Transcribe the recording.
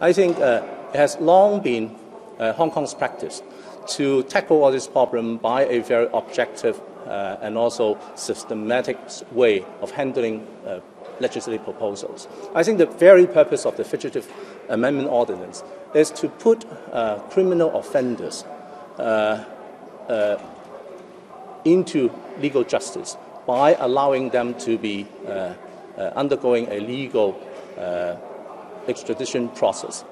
I think uh, it has long been uh, Hong Kong's practice to tackle all this problem by a very objective uh, and also systematic way of handling uh, legislative proposals. I think the very purpose of the Fugitive Amendment Ordinance is to put uh, criminal offenders uh, into legal justice by allowing them to be undergoing a legal extradition process.